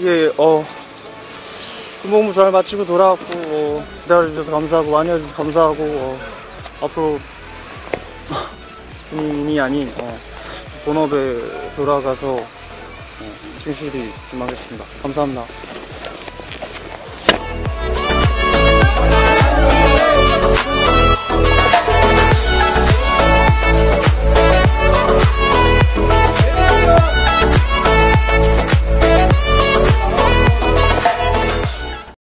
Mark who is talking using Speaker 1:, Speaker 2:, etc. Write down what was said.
Speaker 1: 예, 예, 어, 군복무 잘 마치고 돌아왔고, 어, 기다려주셔서 감사하고, 많이 해주셔서 감사하고, 어, 앞으로, 군인이 아닌, 어, 본업에 돌아가서, 어, 충실히 임하겠습니다. 감사합니다.